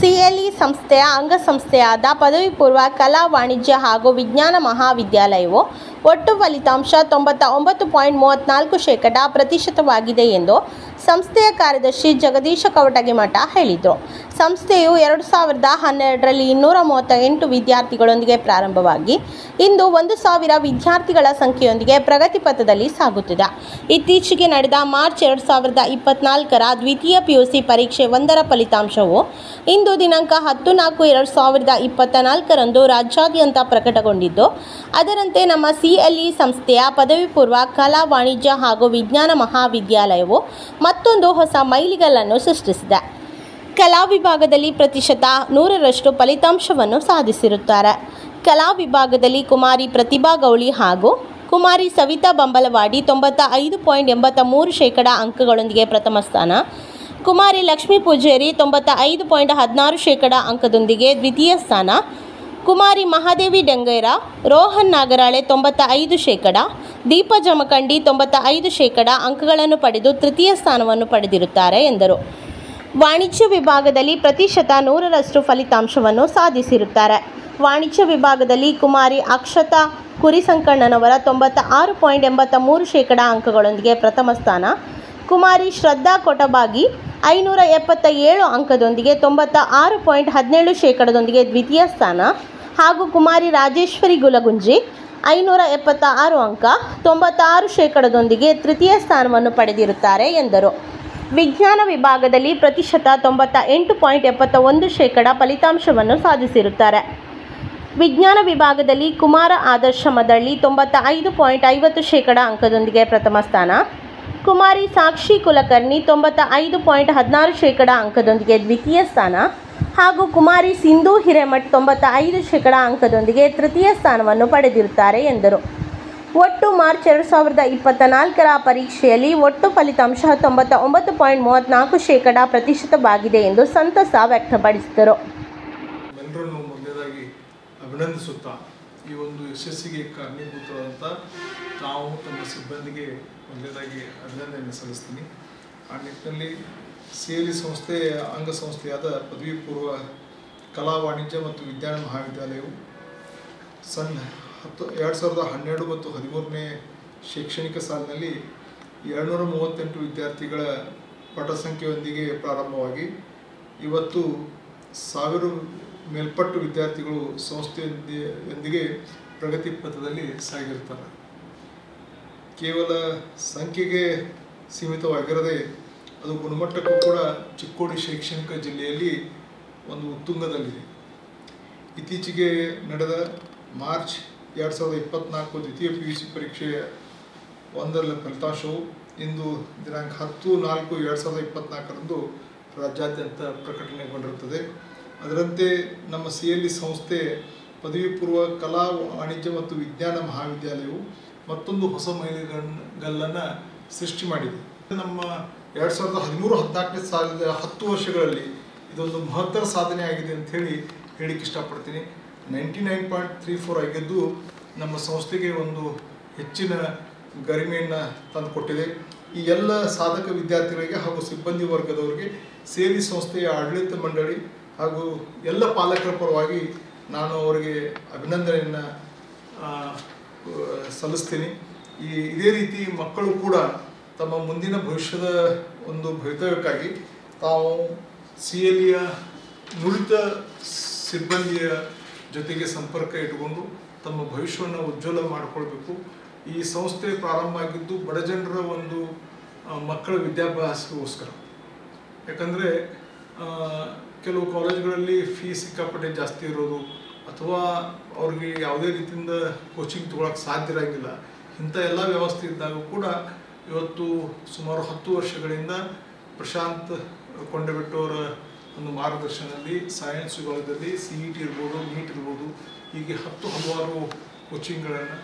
CLE ಸಂಸ್ಥೆಯ ಅಂಗಸಂಸ್ಥೆಯಾದ ಪದವಿ ಪೂರ್ವ ಕಲಾ ವಾಣಿಜ್ಯ ಹಾಗೂ ವಿಜ್ಞಾನ ಮಹಾವಿದ್ಯಾಲಯವು ಒಟ್ಟು ಫಲಿತಾಂಶ ತೊಂಬತ್ತ ಒಂಬತ್ತು ಪಾಯಿಂಟ್ ಮೂವತ್ತ್ನಾಲ್ಕು ಶೇಕಡಾ ಪ್ರತಿಶತವಾಗಿದೆ ಎಂದು ಸಂಸ್ಥೆಯ ಕಾರ್ಯದರ್ಶಿ ಜಗದೀಶ ಕವಟಗಿಮಠ ಹೇಳಿದರು. ಸಂಸ್ಥೆಯು ಎರಡು ಸಾವಿರದ ಹನ್ನೆರಡರಲ್ಲಿ ಇನ್ನೂರ ಮೂವತ್ತ ಎಂಟು ವಿದ್ಯಾರ್ಥಿಗಳೊಂದಿಗೆ ಪ್ರಾರಂಭವಾಗಿ ಇಂದು ಒಂದು ಸಾವಿರ ವಿದ್ಯಾರ್ಥಿಗಳ ಸಂಖ್ಯೆಯೊಂದಿಗೆ ಪ್ರಗತಿ ಪಥದಲ್ಲಿ ಸಾಗುತ್ತಿದೆ. ಇತ್ತೀಚೆಗೆ ನಡೆದ ಮಾರ್ಚ್ ಎರಡು ಸಾವಿರದ ಇಪ್ಪತ್ನಾಲ್ಕರ ದ್ವಿತೀಯ ಪಿಯುಸಿ ಪರೀಕ್ಷೆ ಒಂದರ ಫಲಿತಾಂಶವು ಇಂದು ದಿನಾಂಕ ಹತ್ತು ನಾಲ್ಕು ಎರಡು ಸಾವಿರದ ಇಪ್ಪತ್ತ ನಾಲ್ಕರಂದು ರಾಜ್ಯಾದ್ಯಂತ ಪ್ರಕಟಗೊಂಡಿದ್ದು, ಅದರಂತೆ ನಮ್ಮ ಸಿಎಲ್ಇ ಸಂಸ್ಥೆಯ ಪದವಿ ಪೂರ್ವ ಕಲಾ ವಾಣಿಜ್ಯ ಹಾಗೂ ವಿಜ್ಞಾನ ಮಹಾವಿದ್ಯಾಲಯವು ಮತ್ತೊಂದು ಹೊಸ ಮೈಲಿಗಲ್ಲನ್ನು ಸೃಷ್ಟಿಸಿದೆ. ಕಲಾ ವಿಭಾಗದಲ್ಲಿ ಪ್ರತಿಶತ ನೂರರಷ್ಟು ಫಲಿತಾಂಶವನ್ನು ಸಾಧಿಸಿರುತ್ತಾರೆ. ಕಲಾ ವಿಭಾಗದಲ್ಲಿ ಕುಮಾರಿ ಪ್ರತಿಭಾ ಗೌಳಿ ಹಾಗೂ ಕುಮಾರಿ ಸವಿತಾ ಬಂಬಲವಾಡಿ ತೊಂಬತ್ತ ಐದು ಪಾಯಿಂಟ್ ಎಂಬತ್ತ ಮೂರು ಶೇಕಡ ಅಂಕಗಳೊಂದಿಗೆ ಪ್ರಥಮ ಸ್ಥಾನ, ಕುಮಾರಿ ಲಕ್ಷ್ಮೀ ಪೂಜೇರಿ ತೊಂಬತ್ತ ಐದು ಪಾಯಿಂಟ್ ಹದಿನಾರು ಶೇಕಡ ಅಂಕದೊಂದಿಗೆ ದ್ವಿತೀಯ ಸ್ಥಾನ ಕುಮಾರಿ ಮಹಾದೇವಿ ಡೆಂಗೈರ, ರೋಹನ್ ನಾಗರಾಳೆ ತೊಂಬತ್ತ ಐದು ಶೇಕಡ, ದೀಪ ಜಮಖಂಡಿ ತೊಂಬತ್ತ ಐದು ಶೇಕಡ ಅಂಕಗಳನ್ನು ಪಡೆದು ತೃತೀಯ ಸ್ಥಾನವನ್ನು ಪಡೆದಿರುತ್ತಾರೆ ಎಂದರು. ವಾಣಿಜ್ಯ ವಿಭಾಗದಲ್ಲಿ ಪ್ರತಿಶತ ನೂರರಷ್ಟು ಫಲಿತಾಂಶವನ್ನು ಸಾಧಿಸಿರುತ್ತಾರೆ. ವಾಣಿಜ್ಯ ವಿಭಾಗದಲ್ಲಿ ಕುಮಾರಿ ಅಕ್ಷತಾ ಕುರಿಸಂಕಣ್ಣನವರ ತೊಂಬತ್ತ ಆರು ಪಾಯಿಂಟ್ ಎಂಬತ್ತ ಮೂರು ಶೇಕಡ ಅಂಕಗಳೊಂದಿಗೆ ಪ್ರಥಮ ಸ್ಥಾನ, ಕುಮಾರಿ ಶ್ರದ್ಧಾ ಕೊಟಬಾಗಿ ಐನೂರ ಎಪ್ಪತ್ತ ಏಳು ಅಂಕದೊಂದಿಗೆ ತೊಂಬತ್ತ ಆರು ಪಾಯಿಂಟ್ ಹದಿನೇಳು ಶೇಕಡದೊಂದಿಗೆ ದ್ವಿತೀಯ ಸ್ಥಾನ ಹಾಗೂ ಕುಮಾರಿ ರಾಜೇಶ್ವರಿ ಗುಲಗುಂಜಿ ಐನೂರ ಎಪ್ಪತ್ತ ಆರು ಅಂಕ ತೊಂಬತ್ತಾರು ಶೇಕಡದೊಂದಿಗೆ ತೃತೀಯ ಸ್ಥಾನವನ್ನು ಪಡೆದಿರುತ್ತಾರೆ ಎಂದರು. ವಿಜ್ಞಾನ ವಿಭಾಗದಲ್ಲಿ ಪ್ರತಿಶತ ತೊಂಬತ್ತ ಎಂಟು ಪಾಯಿಂಟ್ ಎಪ್ಪತ್ತ ಒಂದು ಶೇಕಡ ಫಲಿತಾಂಶವನ್ನು ಸಾಧಿಸಿರುತ್ತಾರೆ. ವಿಜ್ಞಾನ ವಿಭಾಗದಲ್ಲಿ ಕುಮಾರ ಆದರ್ಶ ಮದಳ್ಳಿ ತೊಂಬತ್ತ ಐದು ಪಾಯಿಂಟ್ ಐವತ್ತು ಶೇಕಡ ಅಂಕದೊಂದಿಗೆ ಪ್ರಥಮ ಸ್ಥಾನ, ಕುಮಾರಿ ಸಾಕ್ಷಿ ಕುಲಕರ್ಣಿ ತೊಂಬತ್ತ ಐದು ಪಾಯಿಂಟ್ ಹದಿನಾರು ಶೇಕಡ ಅಂಕದೊಂದಿಗೆ ದ್ವಿತೀಯ ಸ್ಥಾನ ಹಾಗೂ ಕುಮಾರಿ ಸಿಂಧು ಹಿರೇಮಠ್ ತೊಂಬತ್ತ ಐದು ಶೇಕಡ ಅಂಕದೊಂದಿಗೆ ತೃತೀಯ ಸ್ಥಾನವನ್ನು ಪಡೆದಿರುತ್ತಾರೆ ಎಂದರು. ಒಟ್ಟು ಮಾರ್ಚ್ ಎರಡು ಸಾವಿರದ ಇಪ್ಪತ್ತ ನಾಲ್ಕರ ಪರೀಕ್ಷೆಯಲ್ಲಿ ಒಟ್ಟು ಫಲಿತಾಂಶ ತೊಂಬತ್ತ ಒಂಬತ್ತು ಪಾಯಿಂಟ್ ಮೂವತ್ತ್ನಾಲ್ಕು ಶೇಕಡ ಪ್ರತಿಶತವಾಗಿದೆ ಎಂದು ಸಂತಸ ವ್ಯಕ್ತಪಡಿಸಿದರು. ಅಭಿನಂದಿಸುತ್ತಾ ಈ ಒಂದು ಯಶಸ್ಸಿಗೆ ಕಾರಣೀಭೂತರಾದಂಥ ತಾವು ತಮ್ಮ ಸಿಬ್ಬಂದಿಗೆ ಸಲ್ಲಿಸ್ತೀನಿ. ಆ ನಿಟ್ಟಿನಲ್ಲಿ ಸಿ ಸಂಸ್ಥೆಯ ಸಂಸ್ಥೆ ಅಂಗಸಂಸ್ಥೆಯಾದ ಪದವಿ ಪೂರ್ವ ಕಲಾ ವಾಣಿಜ್ಯ ಮತ್ತು ವಿಜ್ಞಾನ ಮಹಾವಿದ್ಯಾಲಯವು ಸನ್ ಹತ್ತು, ಎರಡು ಸಾವಿರದ ಹನ್ನೆರಡು ಮತ್ತು ಹದಿಮೂರನೇ ಶೈಕ್ಷಣಿಕ ಸಾಲಿನಲ್ಲಿ ಎರಡುನೂರ ಮೂವತ್ತೆಂಟು ವಿದ್ಯಾರ್ಥಿಗಳ ಪಟ ಸಂಖ್ಯೆಯೊಂದಿಗೆ ಪ್ರಾರಂಭವಾಗಿ ಇವತ್ತು ಸಾವಿರ ಮೇಲ್ಪಟ್ಟು ವಿದ್ಯಾರ್ಥಿಗಳು ಸಂಸ್ಥೆಯೊಂದಿಗೆ ಪ್ರಗತಿ ಪಥದಲ್ಲಿ ಸಾಗಿರ್ತಾರೆ. ಕೇವಲ ಸಂಖ್ಯೆಗೆ ಸೀಮಿತವಾಗಿರದೆ ಅದು ಗುಣಮಟ್ಟಕ್ಕೂ ಕೂಡ ಚಿಕ್ಕೋಡಿ ಶೈಕ್ಷಣಿಕ ಜಿಲ್ಲೆಯಲ್ಲಿ ಒಂದು ಉತ್ತುಂಗದಲ್ಲಿದೆ. ಇತ್ತೀಚೆಗೆ ನಡೆದ ಮಾರ್ಚ್ ಎರಡು ಸಾವಿರದ ಇಪ್ಪತ್ನಾಲ್ಕು ದ್ವಿತೀಯ ಪಿ ಯು ಸಿ ಪರೀಕ್ಷೆಯ ಒಂದರ ಫಲಿತಾಂಶವು ಇಂದು ದಿನಾಂಕ ಹತ್ತು ನಾಲ್ಕು ಎರಡು ಸಾವಿರದ ಇಪ್ಪತ್ತ್ನಾಲ್ಕರಂದು ರಾಜ್ಯಾದ್ಯಂತ ಪ್ರಕಟಣೆಗೊಂಡಿರುತ್ತದೆ. ಅದರಂತೆ ನಮ್ಮ ಸಿ ಎಲ್ ಇ ಸಂಸ್ಥೆ ಪದವಿ ಪೂರ್ವ ಕಲಾ, ವಾಣಿಜ್ಯ ಮತ್ತು ವಿಜ್ಞಾನ ಮಹಾವಿದ್ಯಾಲಯವು ಮತ್ತೊಂದು ಹೊಸ ಮೈಲಿಗಲ್ಲನ್ನು ಸೃಷ್ಟಿ ಮಾಡಿದೆ. ನಮ್ಮ ಎರಡು ಸಾವಿರದ ಹದಿಮೂರು ಹದಿನಾಲ್ಕನೇ ಸಾಲದ ಹತ್ತು ವರ್ಷಗಳಲ್ಲಿ ಇದೊಂದು ಮಹತ್ತರ ಸಾಧನೆ ಆಗಿದೆ ಅಂತ ಹೇಳಿ ಹೇಳಿಕ್ಕೆ ಇಷ್ಟಪಡ್ತೀನಿ. Ninety nine point three four ಆಗಿದ್ದು ನಮ್ಮ ಸಂಸ್ಥೆಗೆ ಒಂದು ಹೆಚ್ಚಿನ ಗರಿಮೆಯನ್ನು ತಂದುಕೊಟ್ಟಿದೆ. ಈ ಎಲ್ಲ ಸಾಧಕ ವಿದ್ಯಾರ್ಥಿಗಳಿಗೆ ಹಾಗೂ ಸಿಬ್ಬಂದಿ ವರ್ಗದವರಿಗೆ ಸೇರಿ ಸಂಸ್ಥೆಯ ಆಡಳಿತ ಮಂಡಳಿ ಹಾಗೂ ಎಲ್ಲ ಪಾಲಕರ ಪರವಾಗಿ ನಾನು ಅವರಿಗೆ ಅಭಿನಂದನೆಯನ್ನು ಸಲ್ಲಿಸ್ತೀನಿ. ಈ, ಇದೇ ರೀತಿ ಮಕ್ಕಳು ಕೂಡ ತಮ್ಮ ಮುಂದಿನ ಭವಿಷ್ಯದ ಒಂದು ಭವಿತವ್ಯಕ್ಕಾಗಿ ತಾವು ಸಿ ಎಲ್ ಇಯ ನುರಿತ ಸಿಬ್ಬಂದಿಯ ಜೊತೆಗೆ ಸಂಪರ್ಕ ಇಟ್ಟುಕೊಂಡು ತಮ್ಮ ಭವಿಷ್ಯವನ್ನು ಉಜ್ವಲ ಮಾಡಿಕೊಳ್ಬೇಕು. ಈ ಸಂಸ್ಥೆ ಪ್ರಾರಂಭ ಆಗಿದ್ದು ಬಡ ಜನರ ಒಂದು ಮಕ್ಕಳ ವಿದ್ಯಾಭ್ಯಾಸಕ್ಕೋಸ್ಕರ. ಯಾಕಂದರೆ ಕೆಲವು ಕಾಲೇಜುಗಳಲ್ಲಿ ಫೀ ಸಿಕ್ಕಾಪಟ್ಟೆ ಜಾಸ್ತಿ ಇರೋದು ಅಥವಾ ಅವ್ರಿಗೆ ಯಾವುದೇ ರೀತಿಯಿಂದ ಕೋಚಿಂಗ್ ತೊಗೊಳಕ್ಕೆ ಸಾಧ್ಯ ಇರೋಂಗಿಲ್ಲ ಇಂಥ ಎಲ್ಲ ವ್ಯವಸ್ಥೆ ಇದ್ದಾಗ ಕೂಡ ಇವತ್ತು ಸುಮಾರು ಹತ್ತು ವರ್ಷಗಳಿಂದ ಪ್ರಶಾಂತ್ ಕೊಂಡಬೆಟ್ಟವರ ಒಂದು ಮಾರ್ಗದರ್ಶನದಲ್ಲಿ ಸೈನ್ಸ್ ವಿಭಾಗದಲ್ಲಿ ಸಿ ಇ ಟಿ ಇರ್ಬೋದು ನೀಟ್ ಇರ್ಬೋದು ಹೀಗೆ ಹತ್ತು ಹಲವಾರು ಕೋಚಿಂಗ್ಗಳನ್ನು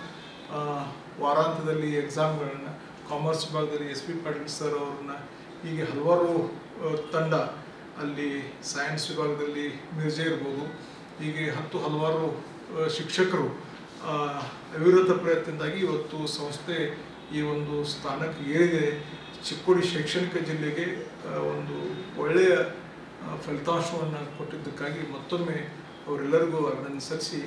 ವಾರಾಂತ್ಯದಲ್ಲಿ ಎಕ್ಸಾಮ್ಗಳನ್ನು ಕಾಮರ್ಸ್ ವಿಭಾಗದಲ್ಲಿ ಎಸ್ ಪಿ ಪಾಟೀಲ್ ಸರ್ ಅವ್ರನ್ನ ಹೀಗೆ ಹಲವಾರು ತಂಡ ಅಲ್ಲಿ ಸೈನ್ಸ್ ವಿಭಾಗದಲ್ಲಿ ಮಿರ್ಜೆ ಇರ್ಬೋದು. ಹೀಗೆ ಹತ್ತು ಹಲವಾರು ಶಿಕ್ಷಕರು ಆ, ಅವಿರತ ಪ್ರಯತ್ನದಿಂದಾಗಿ ಇವತ್ತು ಸಂಸ್ಥೆ ಈ ಒಂದು ಸ್ಥಾನಕ್ಕೆ ಏರಿದೆ, ಚಿಕ್ಕೋಡಿ ಶೈಕ್ಷಣಿಕ ಜಿಲ್ಲೆಗೆ ಒಂದು ಒಳ್ಳೆಯ ಫಲಿತಾಂಶವನ್ನು ಕೊಟ್ಟಿದ್ದಕ್ಕಾಗಿ ಮತ್ತೊಮ್ಮೆ ಅವರೆಲ್ಲರಿಗೂ ಅಭಿನಂದನೆ ಸಲ್ಲಿಸಿ